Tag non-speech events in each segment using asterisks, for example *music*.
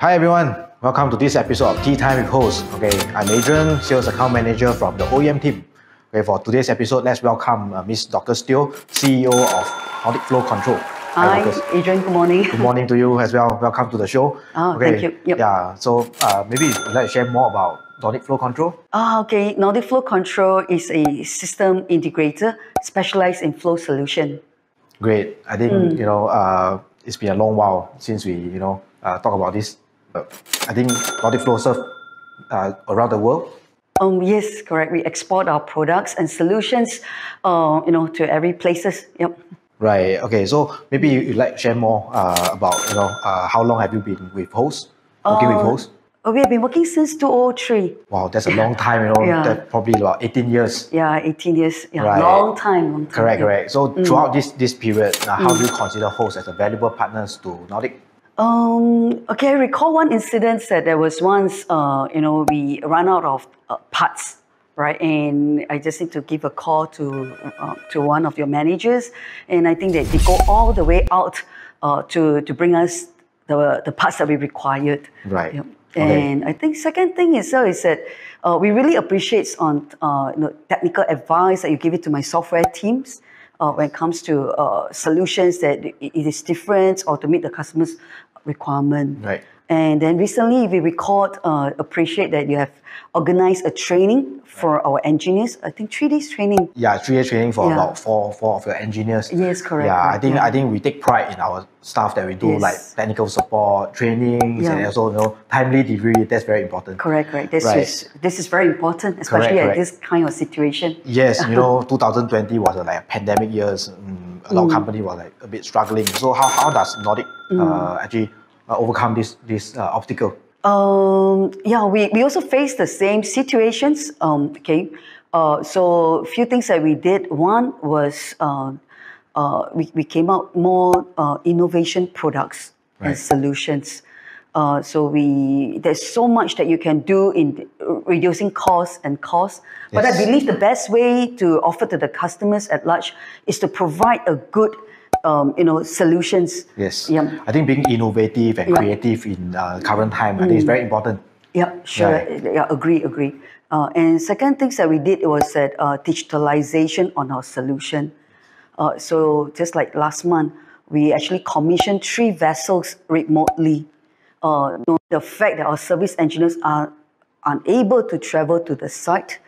Hi everyone, welcome to this episode of Tea Time with Host. Okay, I'm Adrian, Sales Account Manager from the OEM team. Okay, for today's episode, let's welcome uh, Miss Dr. Steele, CEO of Nordic Flow Control. Hi, Dr. Adrian. Good morning. Good morning to you as well. Welcome to the show. Oh, thank you. Yep. Yeah, so uh, maybe you'd like to share more about Nordic Flow Control? Ah, okay. Nordic Flow Control is a system integrator specialized in flow solution. Great. I think Mm. you know uh, it's been a long while since we you know uh, talk about this. Uh, I think Nordic Flow serve uh, around the world. Um, yes, correct. We export our products and solutions, uh, you know, to every places. Yep. Right. Okay. So maybe you- you'd like to share more uh, about you know uh, how long have you been with Host? Working with Uh, Host? Uh, we have been working since 2003. Wow, that's a long time. You know, Yeah. that probably about eighteen years. Yeah, 18 years. Yeah, Right. long time. Long time. Correct. yeah. Correct. So Mm. throughout this this period, uh, how do you consider Host as a valuable partners to Nordic? Um, okay, I recall one incident that there was once, uh, you know, we ran out of uh, parts, right? And I just need to give a call to uh, to one of your managers, and I think that they go all the way out uh, to to bring us the the parts that we required. Right. Okay. And I think second thing is, uh, is that uh, we really appreciate on uh, you know, technical advice that you give it to my software teams uh, when it comes to uh, solutions that it it is different or to meet the customer's requirement. Right. And then recently we record uh, appreciate that you have organized a training for our engineers. I think three days training. Yeah, three days training for Yeah. about four four of your engineers. Yes, correct, Yeah, I think yeah. I think we take pride in our staff that we do Yes. like technical support, trainings, and Yeah. also you know timely delivery. That's very important. Correct, correct. This Right. is this is very important, especially correct. at this kind of situation. Yes, you *laughs* know, 2020 was a, like a pandemic years. Mm, a lot of company were like a bit struggling. So how, how does Nordic Mm. uh, actually uh, overcome this this uh, obstacle? Um, yeah, we, we also face the same situations. Um, okay, uh, so a few things that we did. One was uh, uh, we, we came out more uh, innovation products Right. and solutions. Uh, so we there's so much that you can do in reducing costs and costs. But Yes. I believe the best way to offer to the customers at large is to provide a good, um, you know, solutions. Yes. Yeah. I think being innovative and Yeah. creative in uh, current time, I think is very important. Yeah, sure. Right. Yeah, agree, agree. Uh, and second things that we did was that uh, digitalization on our solution. Uh, so just like last month, we actually commissioned three vessels remotely. Uh, the fact that our service engineers are unable to travel to the site,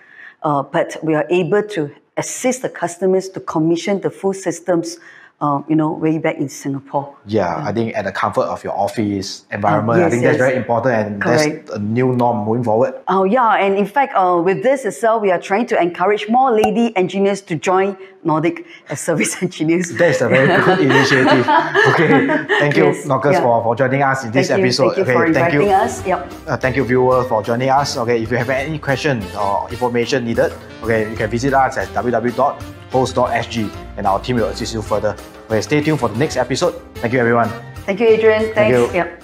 uh, but we are able to assist the customers to commission the full systems, uh, you know, way back in Singapore. Yeah, I think at the comfort of your office environment, I yes, think that's very important and Correct. that's a new norm moving forward. Oh yeah, and in fact, uh, with this itself, we are trying to encourage more lady engineers to join Nordic as service *laughs* engineers. That's a very good *laughs* initiative. Okay, thank you, Yes, Knockers, yeah. for, for joining us in this thank you, episode. thank you okay, for thank inviting you. us. Yep. Uh, thank you, viewer, for joining us. Okay, if you have any question or information needed, okay, you can visit us at www.host.sg and our team will assist you further. Okay, stay tuned for the next episode. Thank you, everyone. Thank you, Adrian. Thanks. you. Yep.